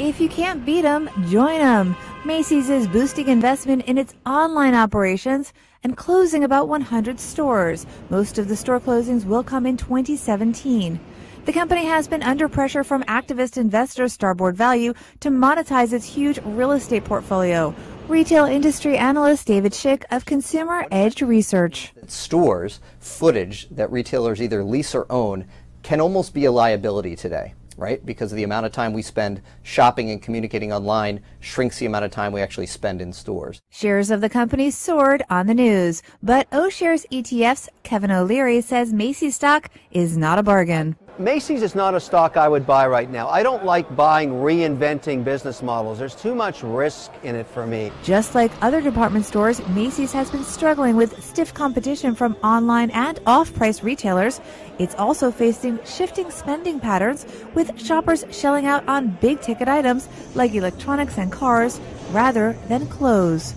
If you can't beat them, join them. Macy's is boosting investment in its online operations and closing about 100 stores. Most of the store closings will come in 2017. The company has been under pressure from activist investor Starboard Value to monetize its huge real estate portfolio. Retail industry analyst David Schick of Consumer Edge Research. Stores, footage that retailers either lease or own, can almost be a liability today right? Because of the amount of time we spend shopping and communicating online shrinks the amount of time we actually spend in stores. Shares of the company soared on the news, but O-Shares ETF's Kevin O'Leary says Macy's stock is not a bargain. Macy's is not a stock I would buy right now. I don't like buying reinventing business models. There's too much risk in it for me. Just like other department stores, Macy's has been struggling with stiff competition from online and off price retailers. It's also facing shifting spending patterns, with shoppers shelling out on big ticket items like electronics and cars rather than clothes.